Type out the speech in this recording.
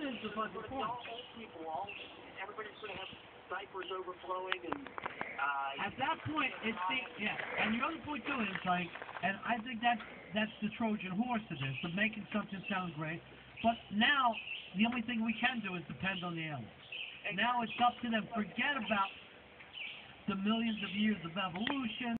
that is the fucking point. All people, all everybody's gonna have diapers overflowing and uh At that point, it's the yeah. And the other point too is like, and I think that's that's the Trojan horse to this, of making something sound great. But now, the only thing we can do is depend on the aliens. Now it's up to them. Forget about the millions of years of evolution.